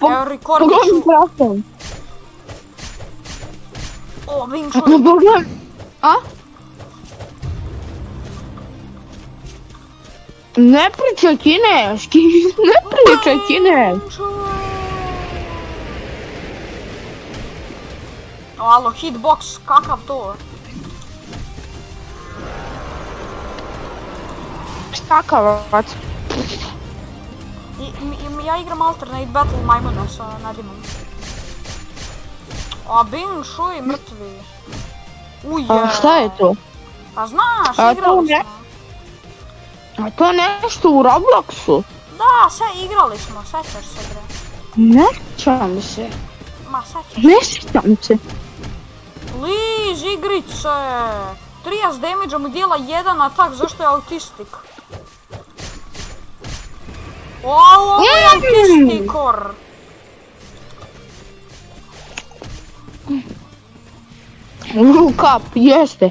Evo, rekordit Pogledaj ću. mikrofon. O, Wing Chun. Pogledaj. A? Ne pričaj kineski, ne pričaj kineski. Wing Chun. O, I, i- ja igram Alternate Battle majmuna sa Nadimom. A Bing Shui mrtvi. Uje. A šta je to? Pa znaš, A to igrali ne- smo. A to je nešto u Robloxu? Da, sve igrali smo, sećaš se bre. Ne sjećam se. Ma, sećaš. Ne sjećam se. Liz, igrice! 30 damage mu dijela jedan atak, zašto je autistik? Ovo je Mm. autistikor! Look up, jeste.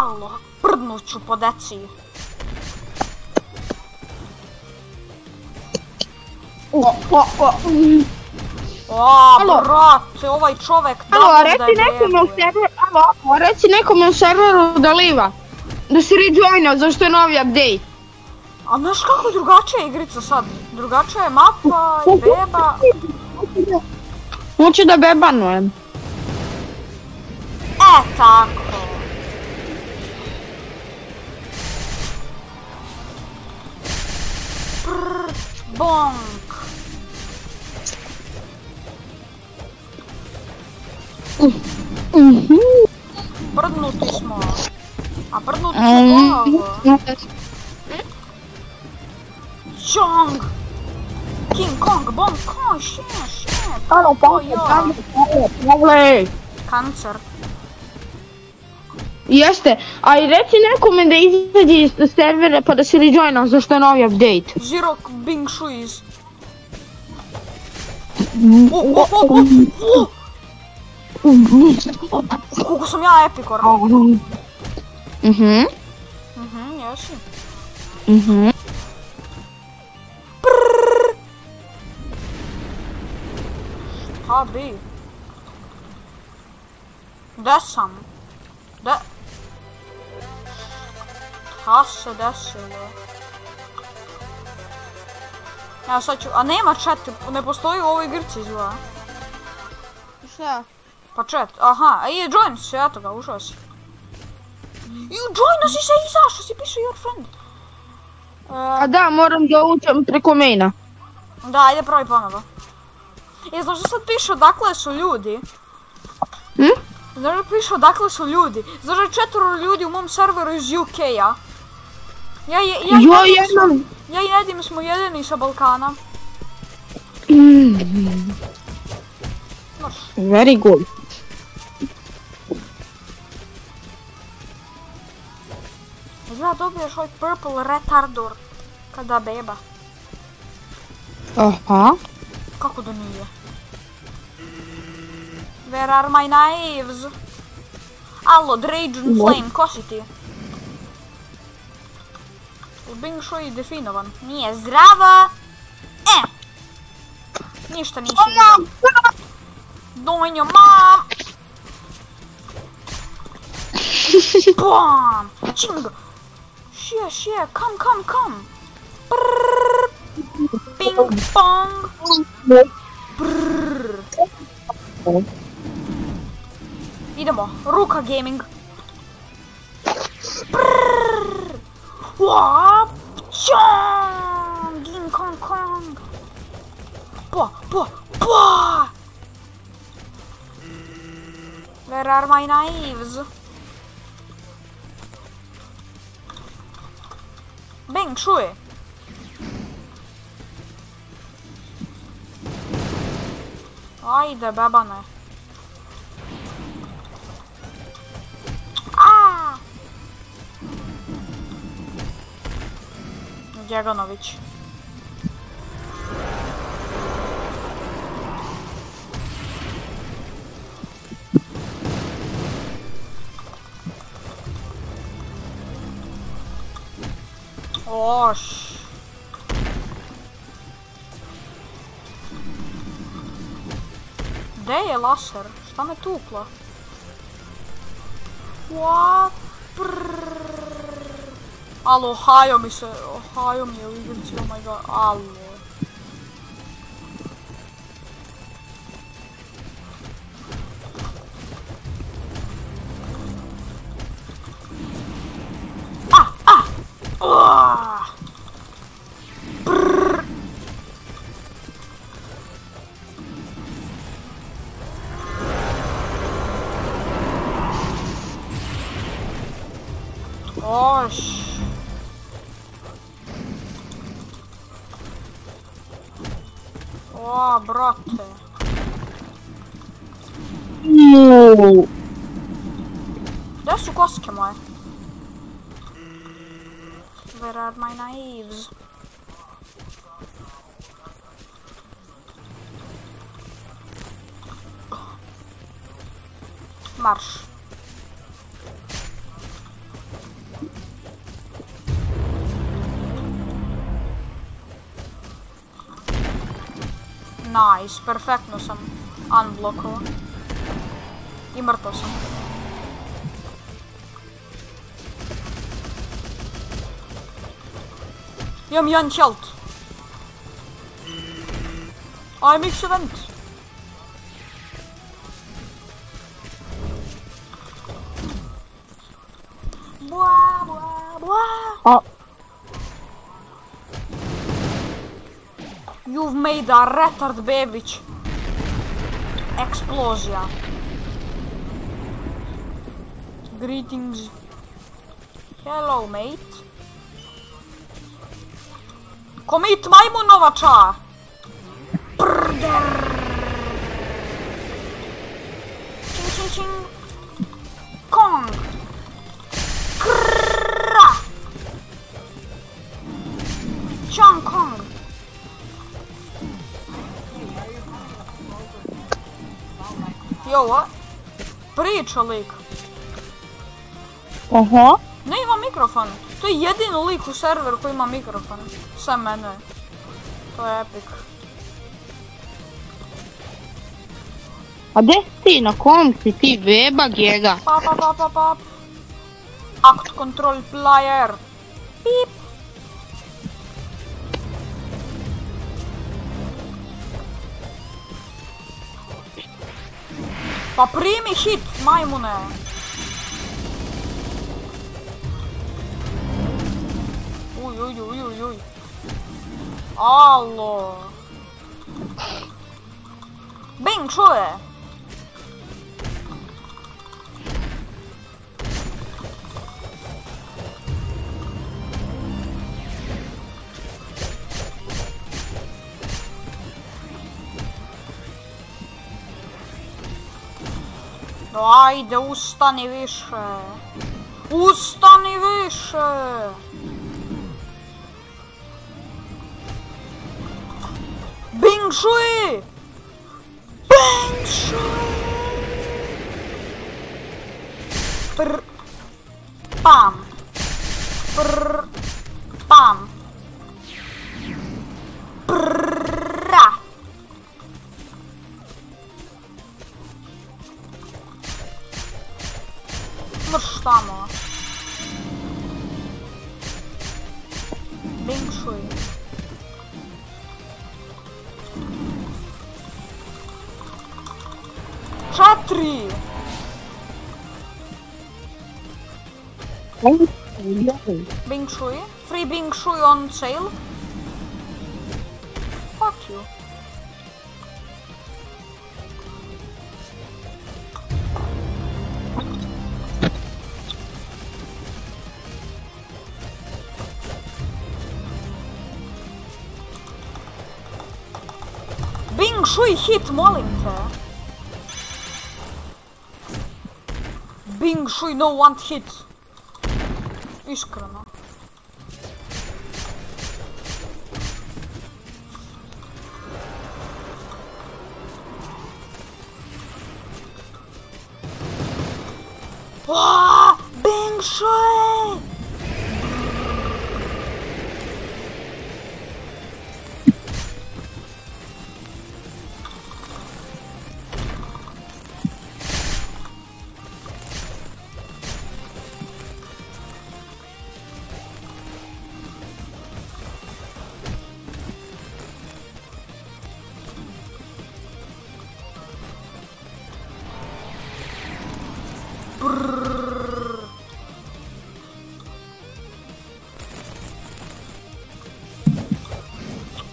Alo, prdnut ću po deci. O, o, o. O, Alo. brate, ovaj čovek Alo, double reci nekome u serveru, alo, alo, reci nekome u serveru da liva. Da se rejoina, zašto je novi update. A znaš kako je drugačija igrica sad? Drugačija je mapa i beba. Hoću da bebanujem. E, tako. Prr, bonk. Mhm. Prdnuti smo. A prdnuti smo. Chong. King Kong, Bong Kong, shit, shit. Alo, O, jo. Pavle, Pavle, Pavle. Kancer. Jeste, a i reci nekome da izađe iz servera pa da se rejoina zašto je novi update. Zero Bing Shuiz. O, o, o, o, o. Koliko sam ja epikor. Mhm, Mhm, jesi. mhm. Bi? Gde sam? Gde? Šta se desilo? Ja sad ću, a nema chat, ne postoji u ovoj igrici izgleda. Šta? Pa chat, aha, a je join si, eto ga, ušao si. Ju, joina si se, izašao si, piše your friend. A da, moram da uđem preko maina. Da, ajde probi ponovo. E, znaš što sad piše odakle su ljudi? Hm? Znaš da piše odakle su ljudi? Znaš da je četvoro ljudi u mom serveru iz UK-a? Ja, je, ja, i Jo, jednom. ja i Nedim smo jedini sa Balkana. Very good. izgleda dobiješ ovaj purple retardor kada beba. Aha. Kako da nije? Where are my knives? Alo, Dragon No. Flame, ko si ti? Bing Shui definovan. Nije zdrava. E! Ništa nisi vidio. Donjo mam! Bam! Čing! Šije, šije, kam, kam, kam! Prrrr. Ping pong! Prrrr. Idemo, Ruka Gaming. Prrrr. Wap! Čong! King Kong Kong! Pa, pa, pa! Where are my knives? Bang, čuje! Ajde, bebane. A! Djeganović. Oš. Gde je laser? Šta me tuklo? What? Prrrr. Mi se, mi oh my god. Nice, perfektno sam unblockao. I mrtav sam. Imam jedan kjelt. Aj, mix event. Bua, Made retard bebić. Eksplozija. Greetings. Hello, mate. Komit majmunovača! Čing, čing. Jo, a? Priča lik. aha. Ne ima mikrofon. To je jedini lik u serveru koji ima mikrofon. Sve mene. To je epic. A gdje si ti? Na kom si ti? Beba gega. Pa pa pa pa pa. Act control player. Pip. Pa primi hit, majmune. Uj, uj, uj, uj, uj. Alo. Bing, čuje. Više. Ustani više. Bing Shui! Bing Shui! Prr. Pam. Prr. Bing Shui. Free Bing Shui on sale. Fuck you. Bing Shui hit, molim. Bing Shui no one hit. Iskreno.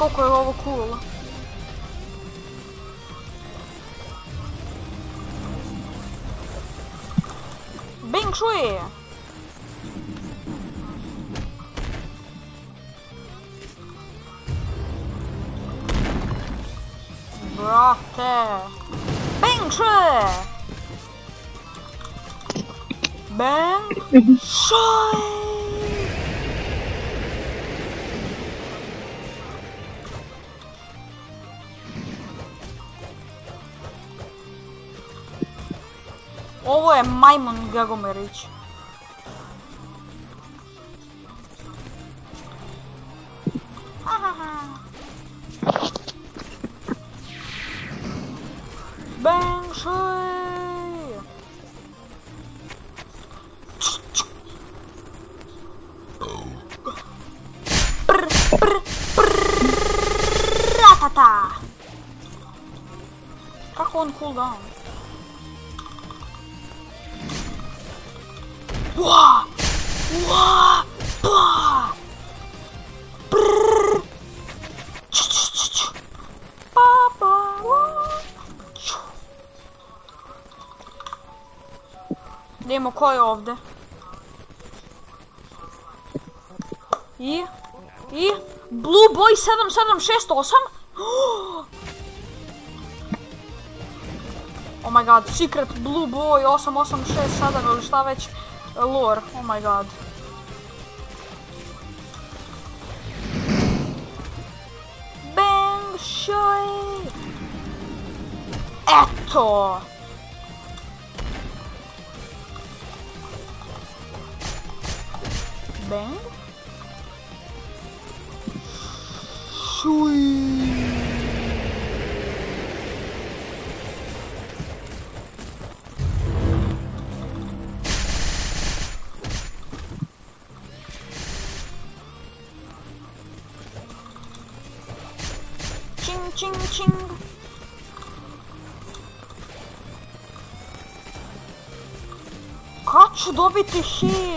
animacije imaju? Brate, сега го. Ko je ovdje? I? I? Blue Boy 7768? Oh my god, Secret Blue Boy 8867 ili šta već. Lore, oh my god. Bang Shui! Eto! Kad ću dobiti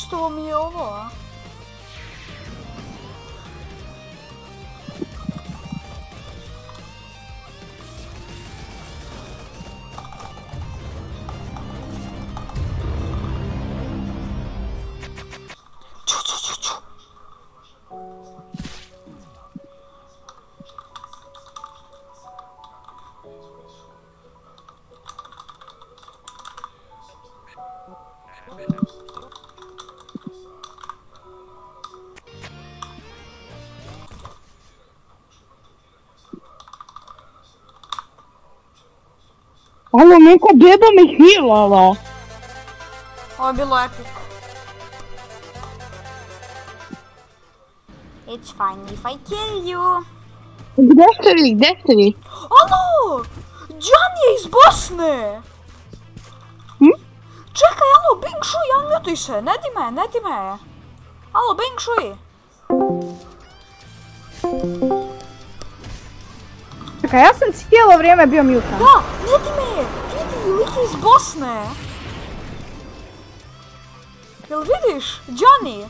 Ne, veštilo mi Neko beba me hilala. Ovo je bilo epic. It's fine if I kill you. Gde ste vi, gde ste vi? Alo! Džan je iz Bosne! Hm? Čekaj, alo, Bing Shui, unmutuj se, ne di me, ne di me. Alo, Bing Shui. Čekaj, ja sam cijelo vrijeme bio mutan. Da, vidi me! Iz Bosne! Jel vidiš? Johnny!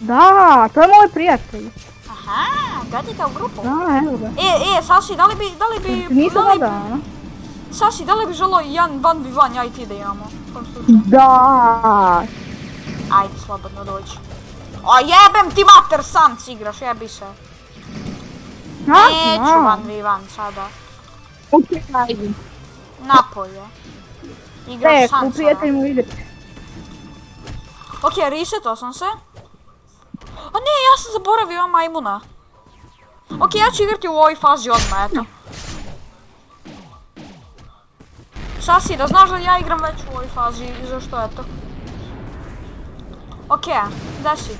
Da, to je moj prijatelj. Aha, gadite u grupu. Da, evo ga. E, e, Sasi, da li bi, da li bi, Nisam da da, ono. Sasi, da li bi želo jedan 1v1 ja i ti da imamo? Da. Ajde, slobodno dođi. O jebem ti mater, sam si igraš, jebi se. Ja Neću znam. 1v1 sada. Okej, ajde. Napolje. Tek, sam u mu ide. Ok, resetao sam se. A ne, ja sam zaboravio majmuna. Ok, ja ću igrati u ovoj fazi odmah, eto. Sasi, da znaš da ja igram već u ovoj fazi, i zašto eto. Ok, gdje si?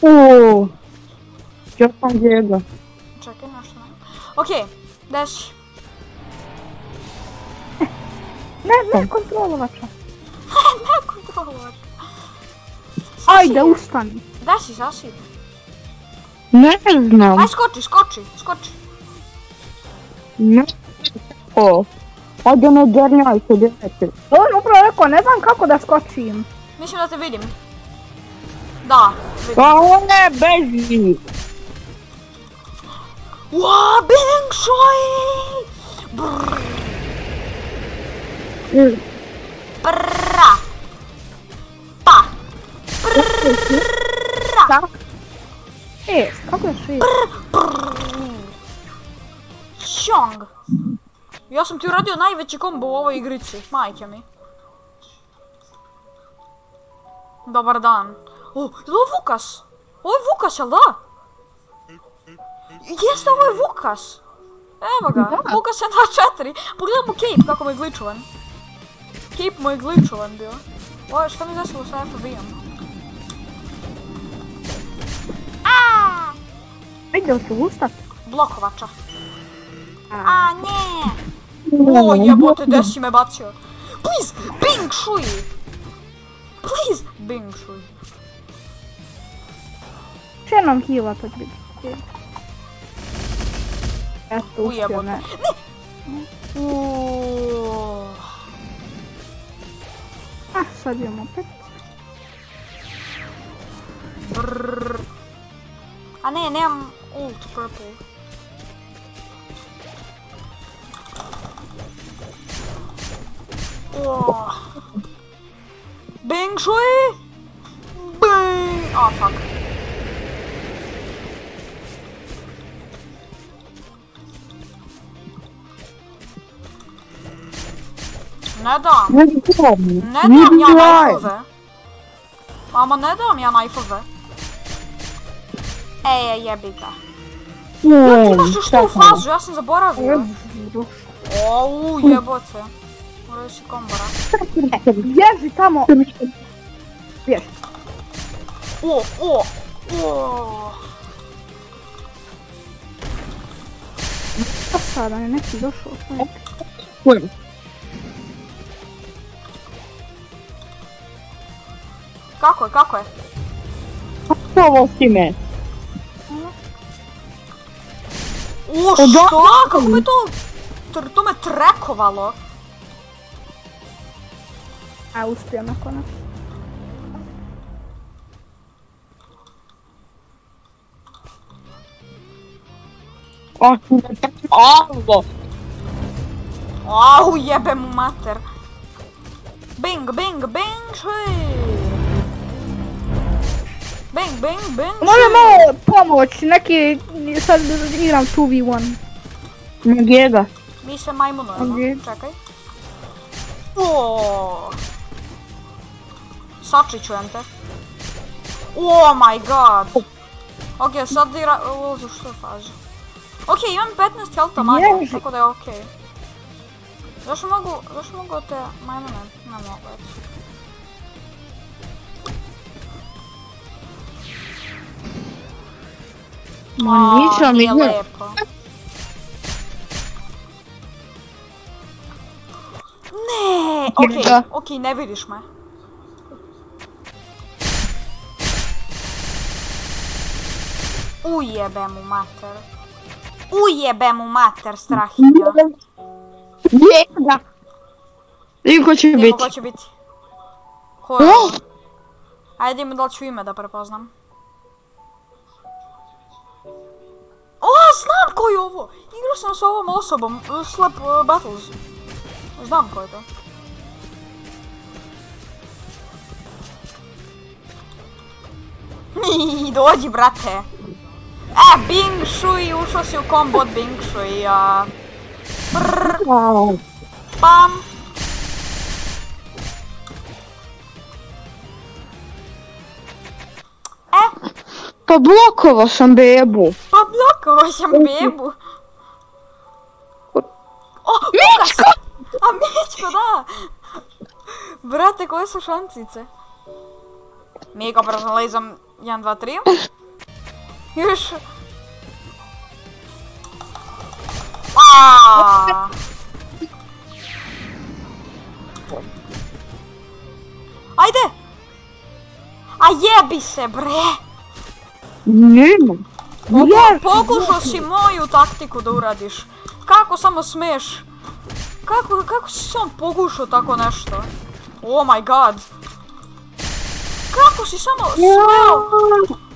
Uuu. Čo sam njega? Čekaj, nešto ne. Ok, gdje si? Ne, ne, kontrolovača. ne kontrolor. Ajde, ustani. Gdje si, Sasi? Ne znam. Aj, skoči, skoči, skoči. Ne. O. Ajde ne dernjaj se, djete. On upravo rekao, ne znam kako da skočim. Mislim da te vidim. Da, vidim. Pa one beži. Wow, Bing Shui! Brrr, brra. Pa. Brra. E, kako je šest? Šong. Ja sam ti uradio najveći kombo u ovoj igrici, majke mi. Dobar dan. O, je ovo Vukas? Ovo je Vukas, jel da? Jeste, ovo je Vukas. Evo ga, Vukas je na 4. Pogledaj mu cape kako mu je glitchovan. Cape mu je glitchovan bio. O, šta mi desilo sa FV-om? Ajde, hoću ustat. Blokovača. A, ne! O, jebote, gdje si me bacio? Please, Bing Shui! Please, Bing Shui. Će nam hila to biti. Eto, uspio Ujebote. me. Uuuu. Ah, sad imam opet. Brrrr. A ne, nemam ult purple. Oh. Bing Shui! Bing! Oh, fuck. Ne dam. Ne znam. Ne dam ja najfove. Mama, ne dam ja najfove. Ej, jebi ga. Ti imaš još tu fazu, ja sam zaboravio. Ouu, jebote. Moraju si kombora. Bježi tamo. Bježi. O, o, o. Pa sada je neki došao. Kako je, kako je? Ovo si me. O, što? Kako me to... To me trekovalo. A, uspio me konačno. Alo. Au, jebe mu mater. Bing, bing, bing, shui. Bing, bing, bing, Može shui. malo pomoć, neki, sad igram 2v1. Njega. Mi se majmunujemo. Okej. Čekaj. O. Sačićujem te. Oh my god. Ok, sad ira... Ulazi u što fazu. Ok, imam 15 healtha manje, Ježi. tako da je ok. Zašto mogu, zašto mogu te majmune? Ne mogu, eto. Ma nisam ide. Ne, okej, Da. okej, ne vidiš me. Ujebe mu mater. Ujebe mu mater, strahinja. Gdje ga? Vidim ko će biti. ko će biti. Ko je ovo? Ajde idemo da li ću ime da prepoznam. Ko je ovo! Igrao sam s ovom osobom, uh, Slap uh, Battles. Znam ko je to. Dođi, brate. E, Bing Shui, ušao si u combo od Bing Shui, a... Pam! E, Pa blokovo sam bebu. Blokovao sam bebu. O, Mičko! A Mičko, da! Brate, koje su šancice? Miko personalizam 1, 2, 3. Još... Aaaa! Ajde! A jebi se, bre! Nema. Poku- pokušao si moju taktiku da uradiš. Kako samo smiješ? Kako, kako si samo pokušao tako nešto? Oh my god. Kako si samo smeo?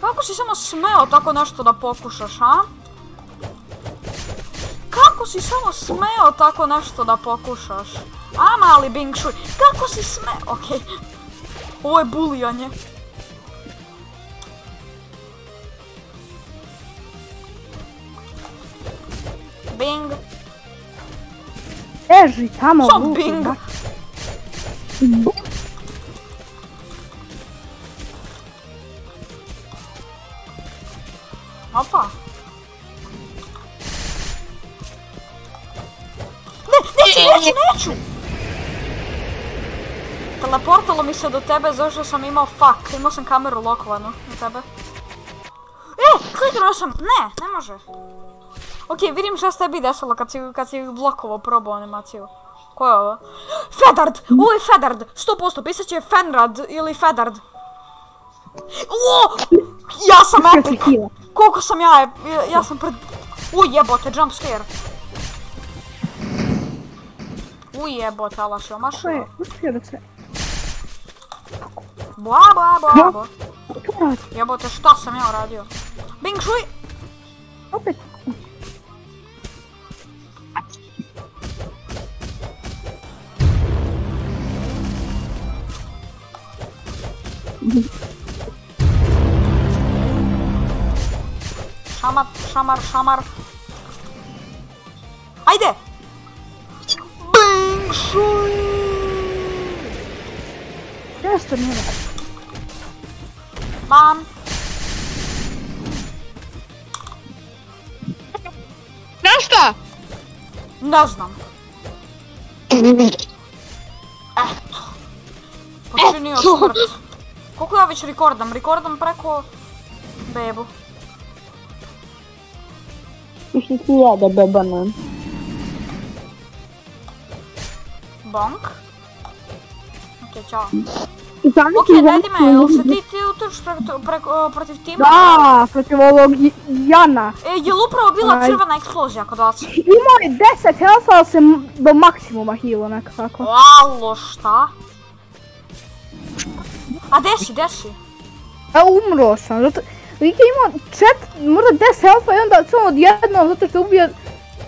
Kako si samo smeo tako nešto da pokušaš, a? Kako si samo smeo tako nešto da pokušaš? A mali Bing Shui, kako si smeo? Okej. Ovo je bulijanje. Beži tamo. Ma. Opa. Ne, neću, neću, neću! Teleportalo mi se do tebe zato što sam imao fuck. Imao sam kameru lokovanu na tebe. E, kliknuo sam. Ne, ne može. Ok, vidim šta se tebi desilo kad si, kad si blokovo probao animaciju. Ko je ovo? Fedard! Ovo je Fedard! 100% pisat će Fenrad ili Fedard. O! Ja sam epic! Koliko sam ja, ja, ja sam pred... U jebote, jump scare. U jebote, ala si To je, uspio da se... Bla bla bla bla. Jebote, šta sam ja uradio? Bing shui! Opet. Šamar, šamar, šamar. Ajde! Bing shui! Nešto ne radi. Bam! Znaš šta? Ne znam. Eto. Počinio Eto. Koliko ja već rekordam? Rekordam preko... Bebu. Mislim ti ja da beba nam. Bonk. Ok, čao. Znam Ok, dajte me, jel se ti, ti preko, protiv tima? Da, protiv ovog Jana. E, je li upravo bila crvena eksplozija kod vas? Imao je 10 health, ali se do maksimuma healo nekako. Alo, šta? A desi, desi. A umro sam, zato... Lik je imao čet, možda 10 health i onda samo odjednom zato što je ubio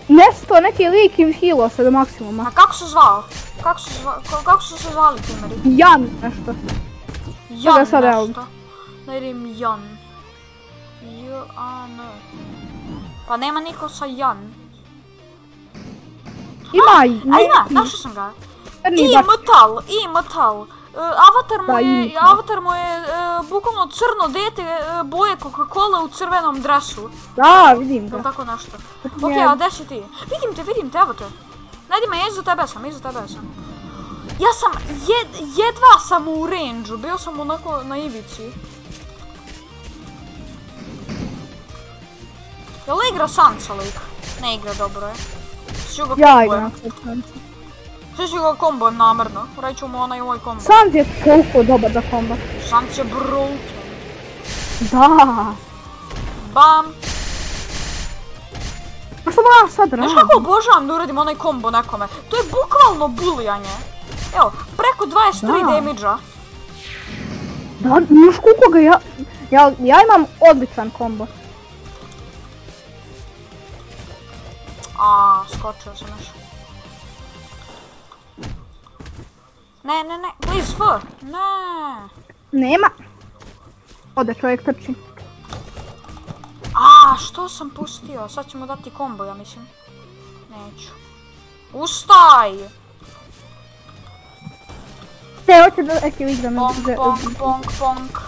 nešto, neki lik i healo se do maksimuma. A kako se zvao? Kako su, zva, ko- kako su se zvali timeri? Jan nešto. Jan Da, sad evo. nešto. Da idem Jan. J, A, N. Pa nema niko sa Jan. Ima A ima, našao sam ga. I metal, i metal. E, avatar mu je, avatar mu je bukvalno crno dete e, boje Coca-Cola u crvenom dresu. Da, vidim Ili ga. tako nešto. Tako Ok, je. a gdje si ti? Vidim te, vidim te, evo te. Najdi me, iza tebe sam, iza tebe sam. Ja sam, jed, jedva sam u range bio sam onako na ivici. Jel igra Sansa lik? Ne igra dobro je. Ja igram. Svi ću ga kombojem namjerno. Reću mu onaj moj kombo. Sam je toliko dobar za kombat. Sans je broken. Da. Bam. Pa što ja sad Znaš radim? kako obožavam da uradim onaj kombo nekome? To je bukvalno bulijanje. Evo, preko 23 Da. damage-a. Da, još koliko ga ja... Ja, ja imam odličan kombo. A, skočio sam još. Ne, ne, ne, please, F. Ne. Nema. Ode čovjek trči. A, što sam pustio? Sad ćemo dati kombo, ja mislim. Neću. Ustaj! Te, hoće da eki igram. Bonk, bonk, bonk, bonk.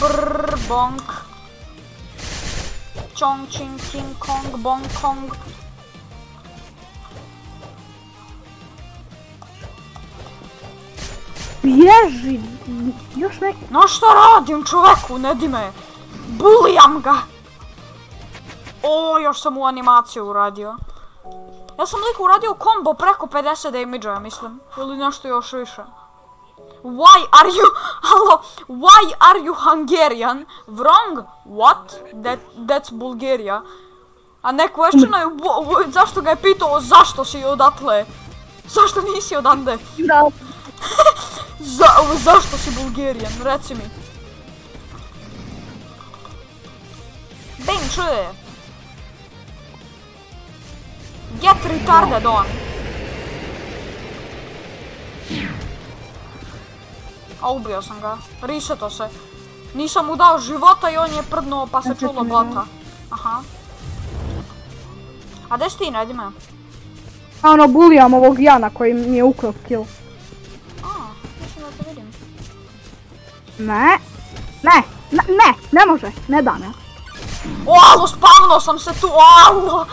Brrr, bonk. Chong, ching, king, kong, bonk, kong. Bježi. Još neki. No šta radim čoveku, ne di me. Bulijam ga. O, još sam u animaciju uradio. Ja sam lik uradio kombo preko 50 damage-a, ja mislim. Ili nešto još više. Why are you... Halo, why are you Hungarian? Wrong? What? That, that's Bulgaria. A ne questionaju wo- wo- zašto ga je pitao zašto si odatle. Zašto nisi odande? Da. Za, zašto si Bulgarian? Reci mi. Bang, čuje. Get retarded on. A ubio sam ga. Reseto se. Nisam mu dao života i on je prdnuo pa se čulo blata. Aha. A gdje si ti, najdi me? A ono, bulijam ovog Jana koji mi je ukrao kill. Ne. Ne. Ne, ne, ne može. Ne da me. O, alo, spavno sam se tu, alo!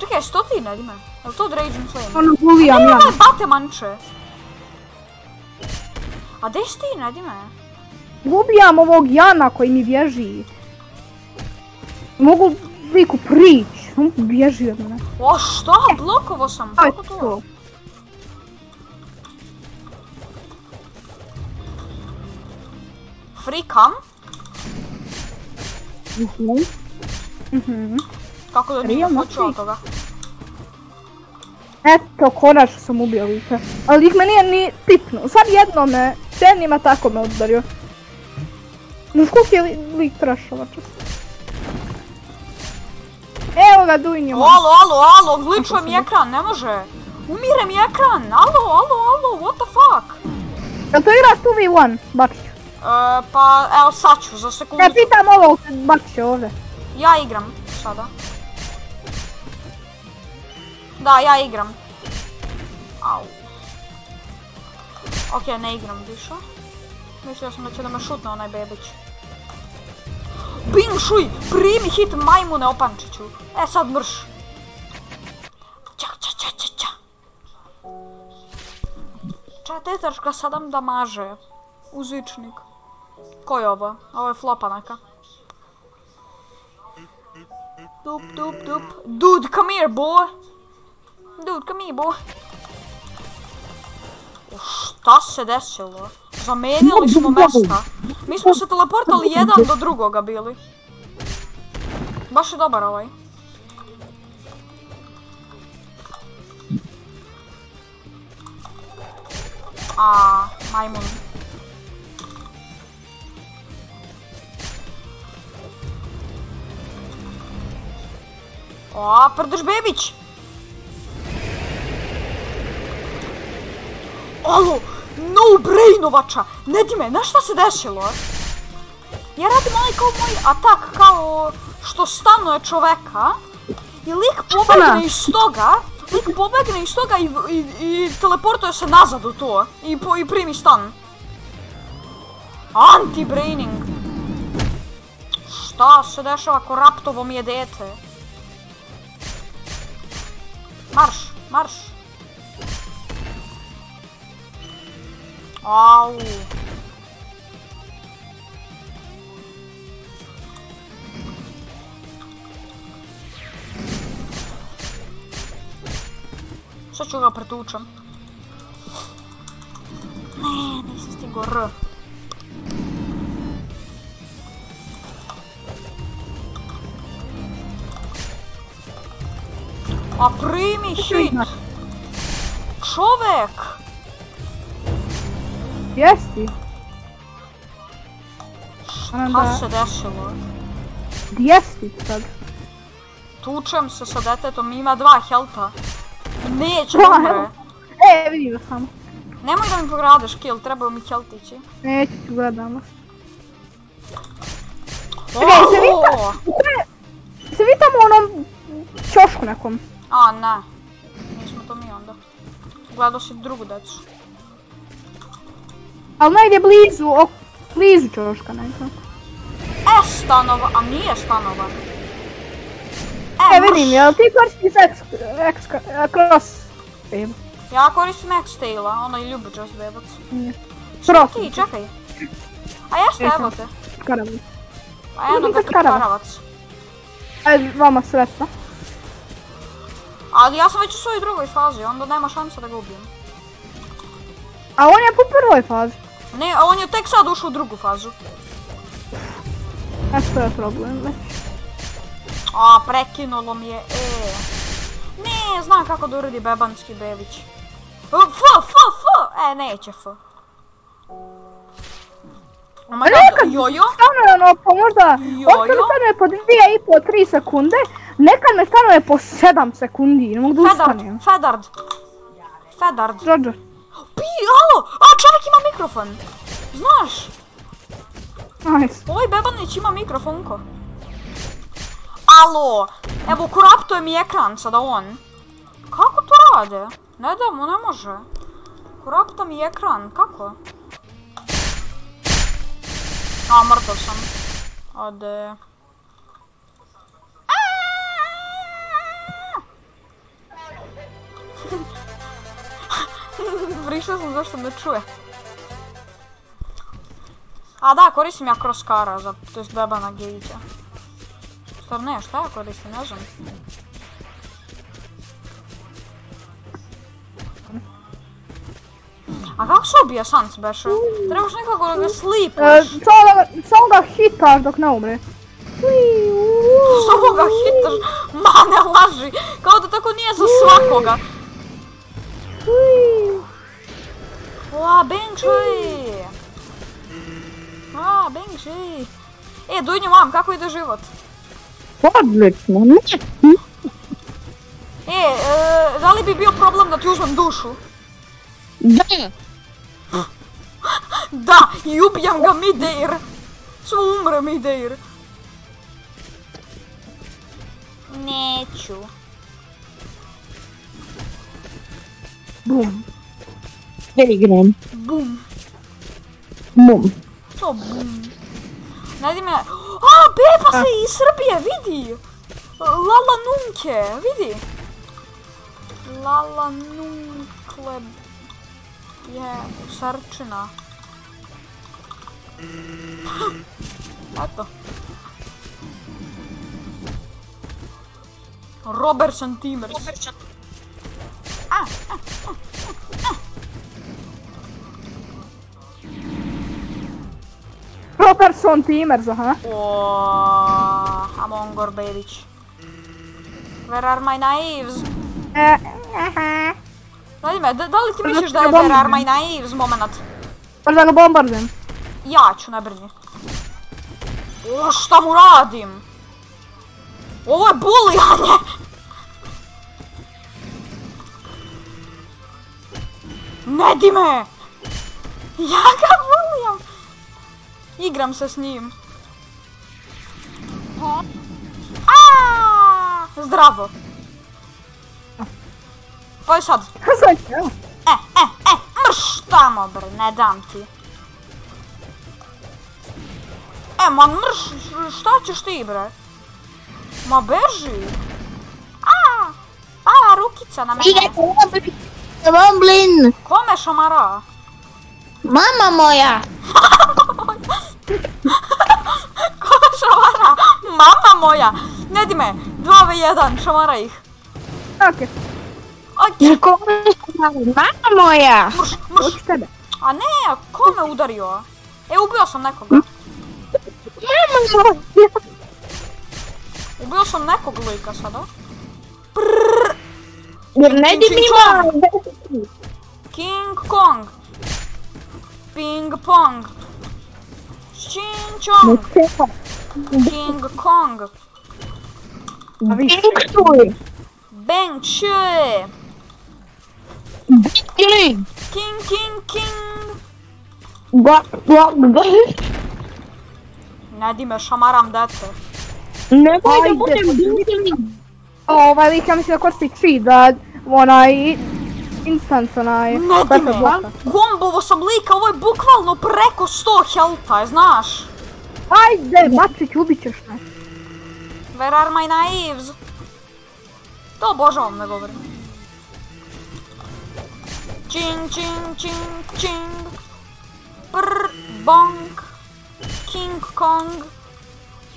Čekaj, što ti ne me? Je li to Raging Flame? Ono, bulijam Ne, Jana. ne, bate manče! A gdje si ti, ne me? Ubijam ovog Jana koji mi bježi. Mogu liku prić. On bježi od mene. O, što? Blokovo sam, kako to? Free cam? Mhm. Kako da Realno počeo free. toga? Eto, konačno sam ubio lika. Ali ih me nije ni pipnuo. Sad jedno me, čenima tako me udario. No koliko je li- lik trašovača? Evo ga Duin je O, alo, alo, alo, glitchuje mi ekran, ne može! Umire mi ekran, alo, alo, alo, what the fuck? Jel to igraš 2v1, Bačić? E, pa, evo sad ću, za sekundu. Ne pitam ovo, je ovdje. Ja igram sada. Da, ja igram. Au. Ok, ne igram više. Mislio sam da će da me šutne onaj bebić. Bing šuj, primi hit majmune opančiću. E sad mrš. Ča, ča, ča, ča, ča. Ča, tetačka sadam da maže. Uzvičnik. Ko je ovo? Ovo je flopa neka. Dup, dup, dup. Dude, come here, boy. Dude, come here, boy. O, Šta se desilo? Zamenili smo mesta. Mi smo se teleportali jedan do drugoga bili. Baš je dobar ovaj. A, majmun. O, prdeš bebić! Alo, no brainovača! Ne di me, znaš šta se desilo? Ja radim onaj kao moj atak, kao što stanuje čoveka. I lik pobegne iz toga, lik pobegne iz toga i, i, i teleportuje se nazad u to. I, po, i primi stan. Anti-braining. Šta se dešava ko raptovo mi je dete? Марш! Марш! Ау! Ще ще го претучам. Не, не си го Р. A primi hit! Čovek! Jesi? Šta se desilo? Gdje si sad? Tučem se sa detetom, ima dva helta. Neće umre. E, vidim ga samo. Nemoj da mi pogradeš kill, trebaju mi heltići. Neću gledamo. Čekaj, se vi ta- O! U koje... Se vi tamo u onom čošku nekom? A, ne. Nismo to mi onda. Gledao si drugu decu. Ali negdje blizu, ok, blizu čoška neka. E, stanova, a nije stanovan. E, mrš. vidim, jel ti koristiš X, X, cross? Babe. Ja koristim X-Taila, onaj ljubičast bebac. Cross, Ti, čekaj. A jeste, Jesam. evo te. karavan. A eno ga Nikad karava. karavac. Ajde, vama sretno. Ali ja sam već u svojoj drugoj fazi, onda nema šanse da ga ubijem. A on je po prvoj fazi. Ne, a on je tek sad ušao u drugu fazu. E, što je problem. A, prekinulo mi je, e. Ne, znam kako da uradi bebanski bebić. F, f, f, e, neće f. Oh my god, jojo? Stanuje ono po možda, Jojo? otkad mi stanuje po 2,5-3 sekunde, nekad me stanuje po 7 sekundi, ne mogu da Fedard, ustanem. Fedard. Fedard. Roger. Pi, alo, a čovjek ima mikrofon. Znaš, Nice. ovaj bebanić ima mikrofonko. Alo, evo koraptuje mi ekran sada on. Kako to rade? Ne da mu, ne može. Korapta mi ekran, kako? A, mrtav sam. Ode. Vrištao sam zašto me čuje. A da, koristim ja kroz kara za, to jest bebana gejića. Star ne, šta ja koristim, ne znam. A kako se ubija Sans beše? Trebaš nekako da ga E, slipaš. ga- samo ga hitaš dok ne umre. Samo ga hitaš. Ma ne laži. Kao da tako nije za svakoga. A, Benji! E, Dunju mam, kako ide život? Odlično. E, e, da li bi bio problem da ti uzmem dušu? Da. Da, i ubijam ga midair. Svo umre midair. Neću. Bum. Da igram. Bum. Mum. To bum. Najdi me... A, beba se iz Srbije, vidi! Lala Nunke, vidi! Lala Nunkle... Je, Sarčina. Eto. Robertson Timers. Robertson Timers, aha. Oh, Amongor Bebić. Where are my naives? E, aha. Daj me, da, da li ti misliš da je Where are my naives moment? Možda ga bombardujem. Ja ću, ne brini. O, šta mu radim? Ovo je bulijanje! Ne di me! Ja ga bulijam! Igram se s njim. Aaaa! Zdravo! Koji sad? Sad će, evo. E, e, e, mrš tamo bre, ne dam ti. E, ma mrš, š- šta ćeš ti bre? Ma beži. A, pala rukica na mene. Bomblin. Kome šamara? Mama moja. Kome šamara? Mama moja. Ne di me, 2v1, šamara ih. Okej, Ok, Mama moja. mrš, mrš. A ne, ko me udario? E, ubio sam nekoga. Mama moja. Ubio sam nekog lika sada. Prrrr. Jer ne čing, ima... King Kong. Ping pong. Chong. King Kong. Bing shui. Bang shui. King king king. Gok, gok, gok. Ne di me šamaram dete. Nemoj da budem Billy. Ovaj lik ja mislim da koristi cheat da onaj instant onaj Ne di perfect me. bloka. Kombovo sam lika, ovo je bukvalno preko 100 helta, znaš? Ajde, Bačić, ubit ćeš me. Where are my naives? To obožavam da govorim. Ching ching ching ching. Prr bong. King Kong.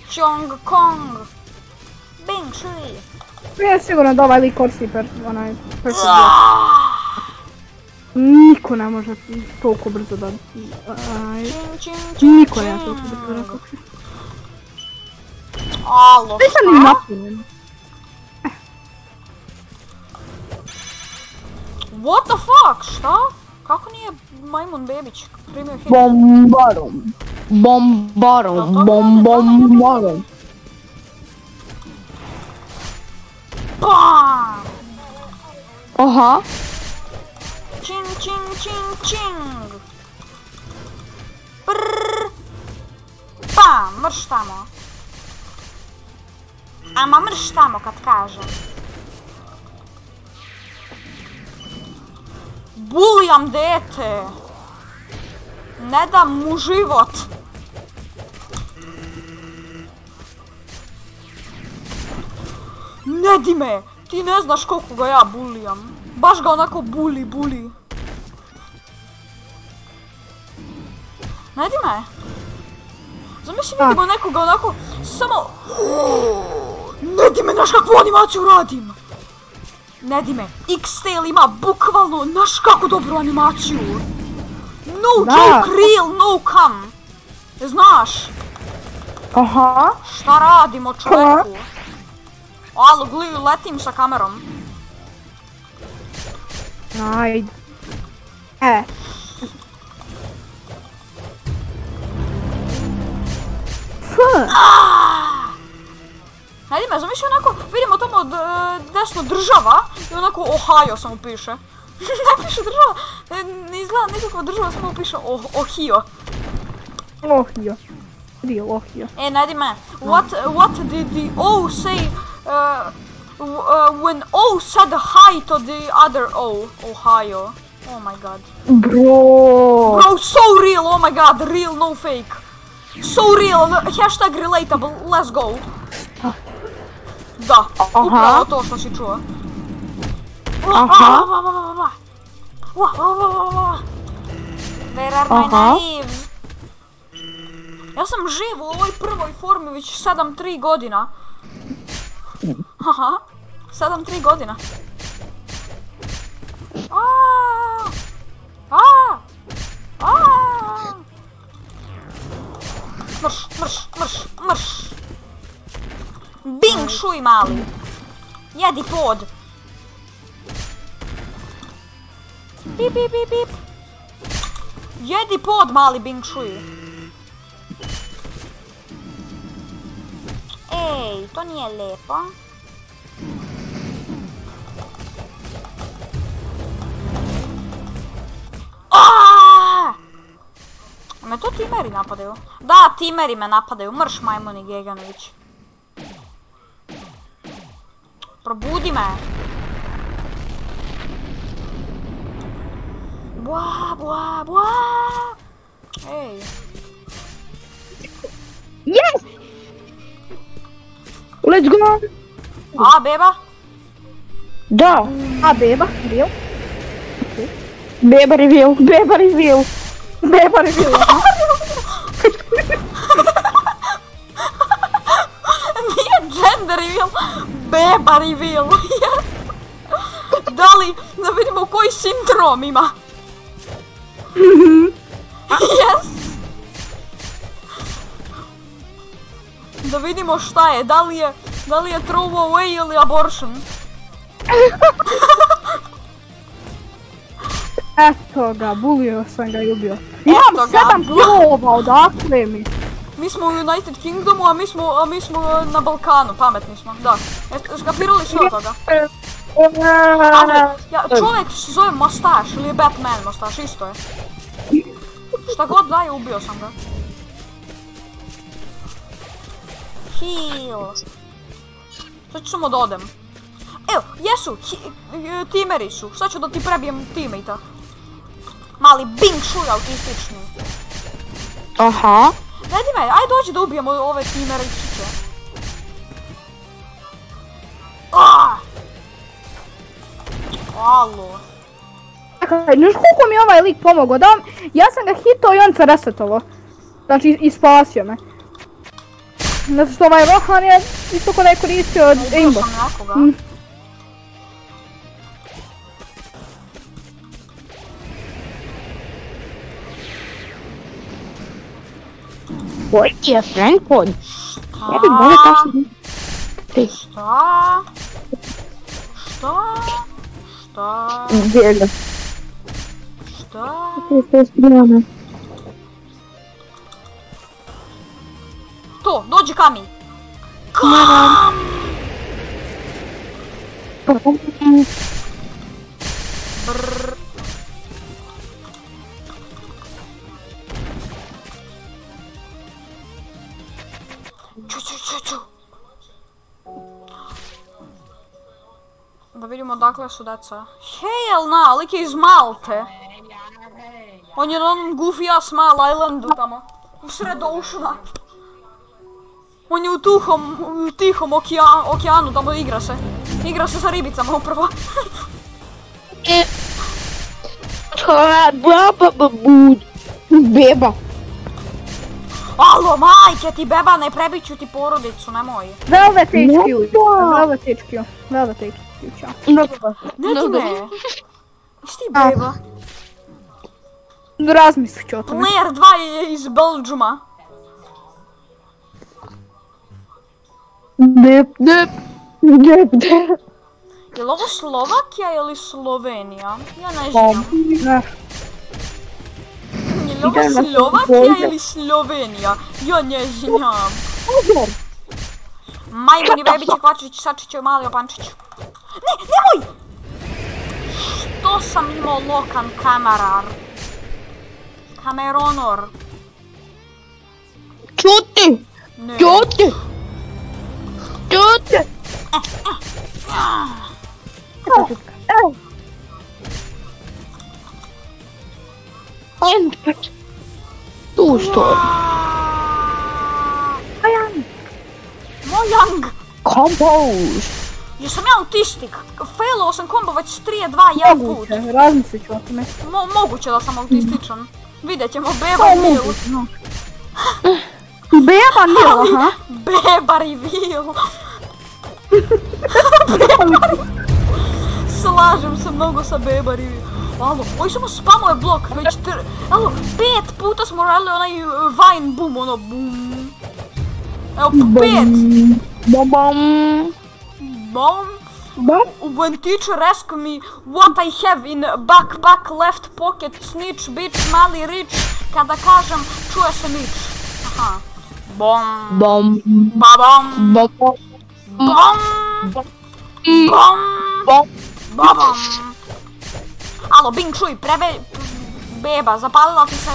Chong Kong. Bing shui. Nije sigurno da ovaj lik onaj! Niko ne može toliko brzo da... Niko ne toliko brzo da. Alo, Nisam ni šta? napunjen. What the fuck, šta? Kako nije Majmun Bebić primio hit? Bombarom. Bombarom. Bom, bom, barom. Bam! Aha. Čing, čing, čing, čing. Prrrr. Bam, mrš tamo. Ama mrš tamo kad kažem. Bulijam dete. Ne dam mu život. Ne di me! Ti ne znaš koliko ga ja bulijam. Baš ga onako buli, buli. Ne di me! Zamisli vidimo nekoga onako, samo... Ne di me, znaš kakvu animaciju radim! Ne di me, X-Tail ima bukvalno, znaš kako dobru animaciju! No Da. joke, real, no cam! Znaš, Aha. šta radimo čovjeku? Alo, gli, letim sa kamerom. Ajde. E. F. Ajde me, zamisli onako, vidimo tamo desno država i onako Ohio samo piše. ne piše država, ne, ne izgleda nikakva država, samo piše oh, Ohio. Ohio. Real Ohio. E, najdi me, what, what did the O say uh, uh, when O said hi to the other O, Ohio? Oh my god. Bro. Bro, so real, oh my god, real, no fake. So real, hashtag relatable, let's go. Da, upravo to što si čuo. Aha. Where are my Aha. naives? Ja sam živ u ovoj prvoj formi već 7-3 godina. Aha, 7-3 godina. Aaaa! Aaaa! Aaaa! Mrš, mrš, mrš, mrš! Bing šuj mali! Jedi pod! Pip, pip, pip, pip! Jedi pod mali Bing šuj! Ej, to nije lepo. Me to timeri napadaju? Da, timeri me napadaju, mrš majmuni Geganović. Probudi me. Bua, bua, bua. Ej. Yes! Let's go! A, beba? Da, A beba, real. beba reveal, beba reveal. Beba reveal. aha. Nije gender reveal, beba reveal. da li, da vidimo koji sindrom ima. yes. Da vidimo šta je, da li je, da li je throw away ili abortion. Eto ga, bulio sam ga i ubio. Imam sedam kilova, odakle mi? Mi smo u United Kingdomu, a mi smo, a mi smo na Balkanu, pametni smo, da. Jeste skapirali sve od toga? Ali, ja, čovjek se zove Mustache ili je Batman Mustache, isto je. Šta god daje, ubio sam ga. Heal. Sad ću samo da odem. Evo, jesu, e, timeri su. Sad ću da ti prebijem teammate-a. Mali Bing Shui autistični. Aha. Dajte me, aj dođi da ubijemo ove timere i čiče. Aaaa! Alo. Čekaj, znaš koliko mi je ovaj lik pomogao? Da, ja sam ga hitao i on se resetovao. Znači, i spasio me. Zato što ovaj Rohan je isto ko da je koristio od Ubio aimbot. Sam nekoga. Mm. Koji ti je friend code? Ja bi možda tačno... Ti. Šta? Šta? Šta? Gdje ga? Šta? To je Odakle su deca. Hej, na, lik je iz Malte. On je na onom goofy ass Mal Islandu tamo. U sred oceana. On je u tuhom, u tihom okeanu, okeanu tamo igra se. Igra se sa ribicama upravo. Beba. Alo, majke ti beba, ne prebiću ti porodicu, nemoj. Velvet HQ. Velvet HQ. Velvet HQ, čao. Ne ti me. Jesi ti beba? Razmislit ću o tome. Player 2 je iz Belđuma. Dep, dep. Dep, dep. Je li ovo Slovakija ili Slovenija? Ja ne znam. Ne. Je li ovo Slovakija ili Slovenija? Ja ne znam. Majmuni bebići kvačić, sačiću mali opančić. Ne, nemoj! Što sam imao lokan kamerar? Kameronor. Čuti. Ne. Čuti. Čuti. Evo. Endpet. Tu što? Mojang! Compose. Jesam ja autistik? Failao sam kombo već 3 2 1 put. Moguće, razmislit ću o tome. Mo moguće da sam autističan. Vidjet ćemo, beba i vil. moguće, no. Beba Nil, aha. Beba i vil. Slažem se mnogo sa Beba vil. Alo, oj samo spamuje blok već tr... Alo, pet puta smo radili onaj uh, Vine boom, ono boom. Evo, pet. Bom, bom. Bom. Bom. When teacher ask me what I have in backpack left pocket snitch bitch mali rich kada kažem čuje se nič. Aha. Bom. Bom. Babom. Bom. Bom. Bom. Bom. Bom. Babom. Alo, Bing Shui, preve... Beba, zapalila ti se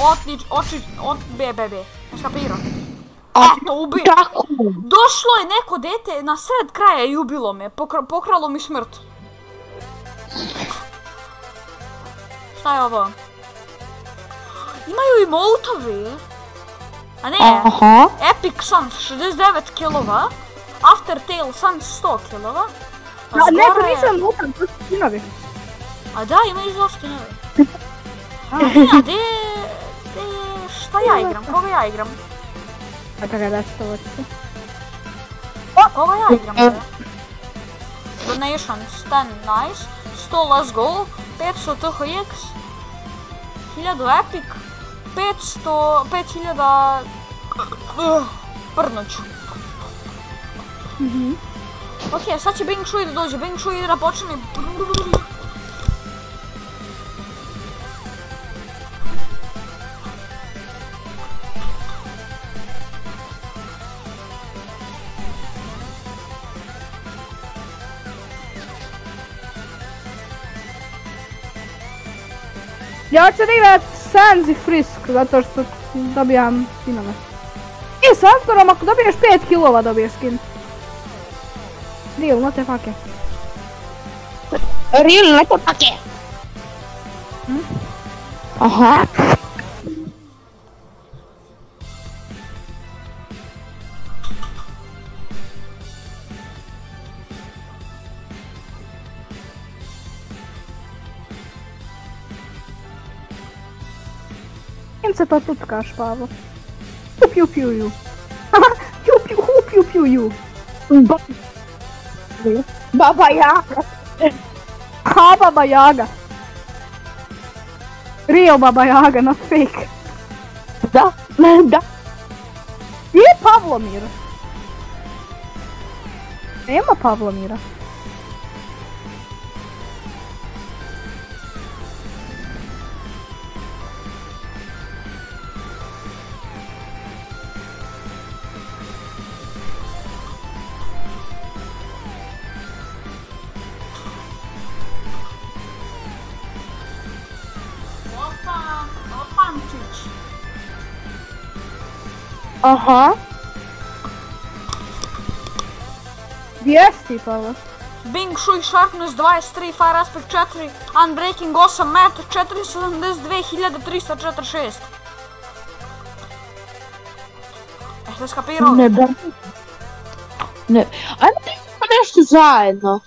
otič, oči, od bebe, be. Ne skapirao. Eto, ubi... Tako. Došlo je neko dete na sred kraja i ubilo me. Pokra- pokralo mi smrt. Šta je ovo? Imaju i moutovi. A ne, Aha. Epic Suns 69 kilova. Aftertale Suns 100 kilova. A A ne, to nisam lutan, to su skinovi. A da, imaju dva skinove. A ne, a de... de... Šta ja igram? Koga ja igram? A čekaj, da ću to vrti. Koga ja igram? bre? Donations 10, nice. 100 let's go. 500 THX. 1000 epic. 500... 5000... Uh, prdnuću. Ok, sad će Bing Shui da dođe. Bing Shui da počne. Ja ću da igrat Sands i Frisk, zato što dobijam skinove. I s Astorom ako dobiješ 5 kilova dobiješ skin. Deal, what the fuck je? Real, neko take. Aha. Se to tutkaš, Pavo? Piu piu piu ju. Piu piu hu piu piu ju. Ba- Baba Jaga. Ha, Baba Yaga. Real Baba Yaga, not fake. Da, da. Gdje je Pavlomir? Nema Pavlomira. Aha. Gdje si ti, Pavlo? Bing Shui Sharpness 23, Fire Aspect 4, Unbreaking 8, Mat 472.346. Jeste skapirali? Ne da. Ne. Ajmo da igramo nešto zajedno.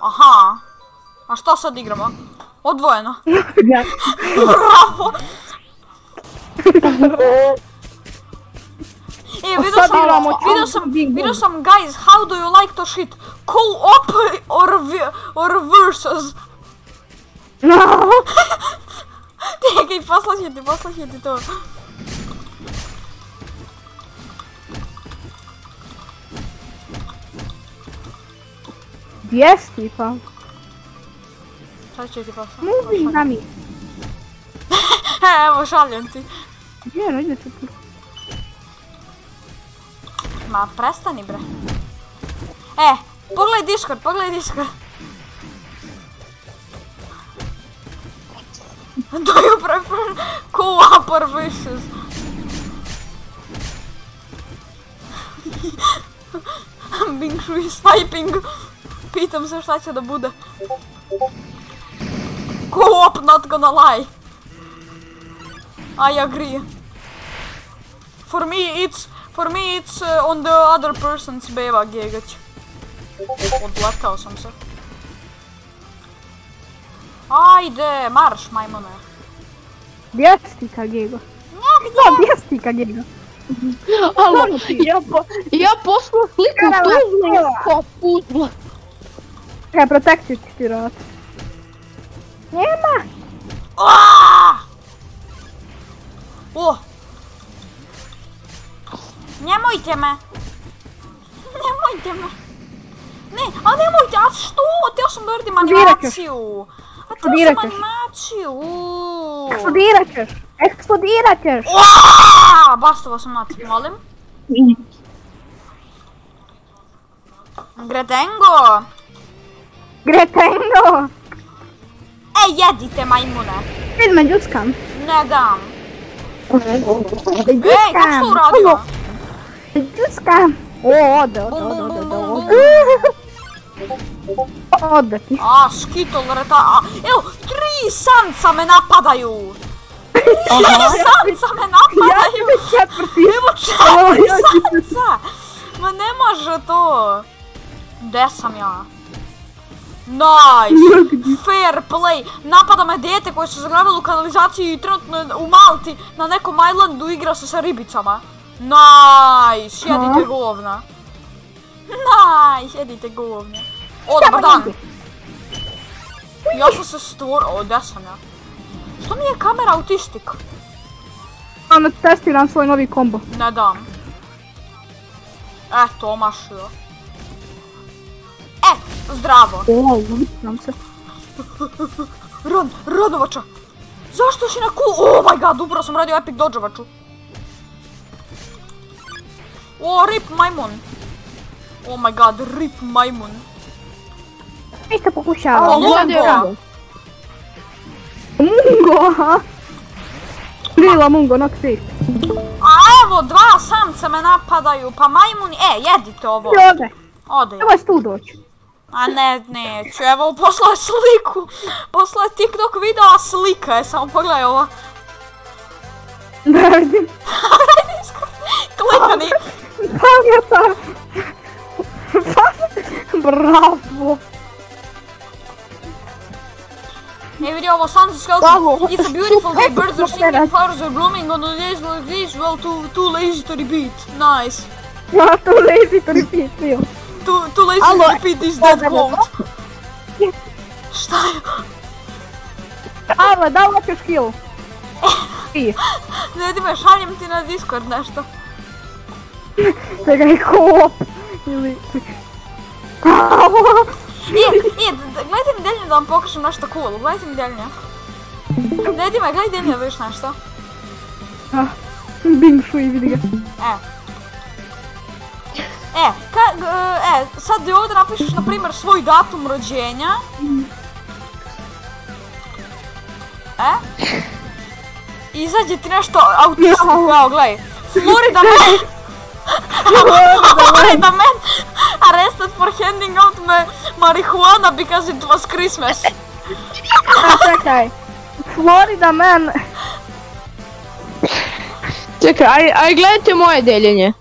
Aha. A što sad igramo? Odvojeno. Bravo! E, vidio sad sam, igramo vidio Chunky sam, Bing vidio Bong. sam, guys, how do you like to shit? Co-op or, vi- or versus? Čekaj, poslušajte, poslušajte to. Gdje si ti, Pavlo? Sad ću ti poslušati. Muvi na mi. Evo, šaljem ti. Gdje, no ide tu. Ma, prestani bre. E, pogledaj Discord, pogledaj Discord. Do you prefer co-op or versus? Bing Shui sniping. Pitam se šta će da bude. Co-op, not gonna lie. I agree. For me it's for me it's uh, on the other person's beva gegać. Odletao sam se. Ajde, marš majmune. Gdje si ti, Kagego? Negdje. Da, gdje si ti, Kagego? Alo, ja, po, ja poslao sliku puzla kao puzla. Čekaj, protekciju ti ti rot. Nema! Aaaa! O! Nemojte me! Nemojte me! Ne, a nemojte, a što? Teo sam da uradim animaciju! A teo sam animaciju! Eksplodirat ćeš! Eksplodirat ćeš! Bastova sam mat, molim. Gretengo! Gretengo! E, jedite majmune! Vid me ljuskam. Ne dam! Ej, kako to Ljuskam! O, ode, ode, ode, ode, ode, ode. Ti. A, skitol reta... A, evo, tri sanca me napadaju! Tri sanca me Ja napadaju! ću četvrti. Evo četiri ja sanca! Ma ne može to! Gde sam ja? Nice! Fair play! Napada me dete koje se zaglavilo u kanalizaciji i trenutno u Malti na nekom islandu igra se sa ribicama. Nice! Jedite Aha. govna. Nice! Jedite govna. O, dobar dan! Ja sam se stvor... O, gde sam ja? Što mi je kamera autistik? Ono, testiram svoj novi kombo. Ne dam. Eto, omašio. E, zdravo. O, nam se. Ron, Ronovača! Zašto si na ku... Oh my god, upravo sam radio epic dodžovaču. O, rip majmun. Oh my god, rip majmun. Alo, Gledaj Lembo. rado. Mungo, aha. Real Mungo, not fake. A evo, dva samca me napadaju, pa majmuni, e, jedite ovo. Ovdje. Ode. Nemoj tu doći. A ne, neću, evo, poslao sliku. Poslao je TikTok video, a slika je, samo pogledaj ovo. Da vidim. Klikani. Pameta. Bravo. E vidi ovo sun's skeleton. Bravo. It's a beautiful day, birds are singing, Bravo. flowers are blooming on a days like this, well too, too lazy to repeat. Nice. Ja, too lazy to repeat, real. Too, too lazy Alo. to repeat this dead Dobro. quote. Šta je? Ale, da li ćeš kill? Ti. Ne di me, šaljem ti na Discord nešto. Čekaj, kop. Ili... I, i, gledajte mi delnje da vam pokažem nešto cool, gledajte mi delnje. Ne di me, gledaj delnje da vidiš nešto. Ah, Bing Shui, vidi ga. E. E, ka, e, sad ovdje napišeš na primjer svoj datum rođenja. E? Izađe ti nešto autistično, evo gledaj. Florida man! Florida man arrested for handing out ma marijuana because it was Christmas. A, čekaj. Florida man. Čekaj, aj, aj gledajte moje deljenje.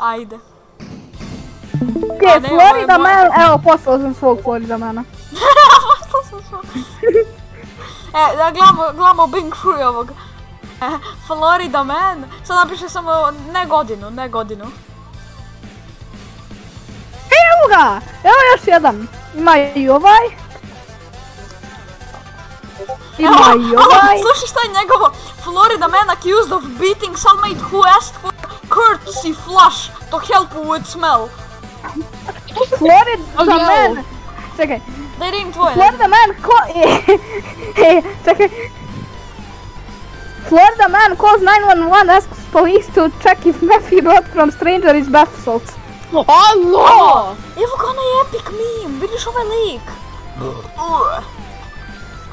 Ajde. Je, A, ne, Florida man. Evo, poslao sam svog Florida mana. Što sam šao? E, da gledamo, gledamo Bing Shui ovog. Florida man. Sad napiše samo ne godinu, ne godinu. E, evo ga! Evo još jedan. Ima i ovaj. Ima i ovaj. Slušaj šta je njegovo? Florida man accused of beating cellmate who asked for courtesy flush to help with smell. Florida Objavio. man. Čekaj. Daj rim tvoje. Florida man ko... Čekaj. Florida man calls 911 asks police to check if meth he bought from stranger is bath salts. Alo! Evo ga onaj epic meme, vidiš ovaj lik? Ugh.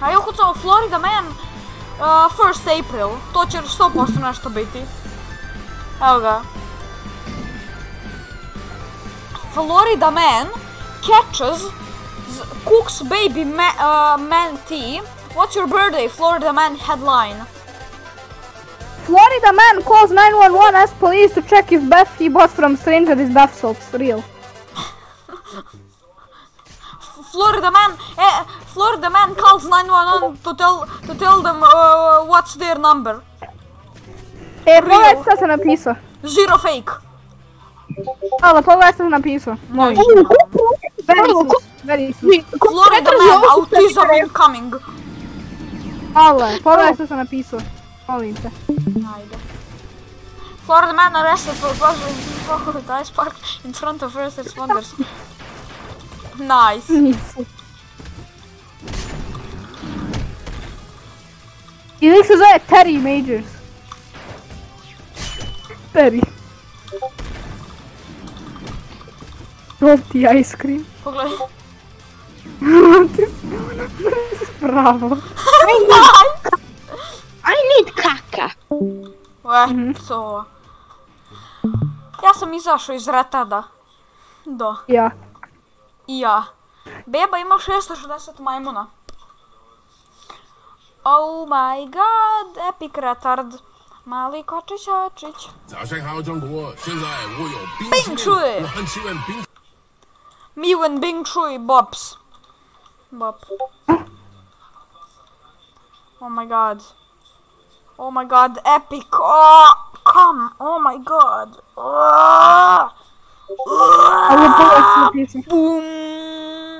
A evo kucamo Florida man uh, first April, to će 100% nešto biti. Evo ga. Florida man catches cooks baby ma uh, man tea. What's your birthday, Florida man headline? Florida man calls 911 asks police to check if bath he bought from stranger is bath salts. Real. Florida man, eh, Florida man calls 911 to tell to tell them uh, what's their number. E, pogledaj šta sam napisao. Zero fake. Ale, pogledaj šta sam napisao. Very sus. Very sus. Florida man, autism incoming. Ale, pogledaj šta sam napisao. Molim te. Ajde. Florida man arrested for pleasuring the ice park in front of first responders. Nice. Nisu. I lik se zove Terry Majors. Terry. Žolti ice cream. Pogledaj. Bravo. I need kaka. Eto. Mhm. Ja sam izašao iz ratada. Da. Ja. Ja. Beba ima 660 majmuna. Oh my god, epic retard. Mali kočićačić. Bing Chui! Mi when Bing Chui, Bobs. Bob. Hm. Oh my god. Oh my god, epic. Oh, come. Oh my god. Oh. Ah. Šta. Boom.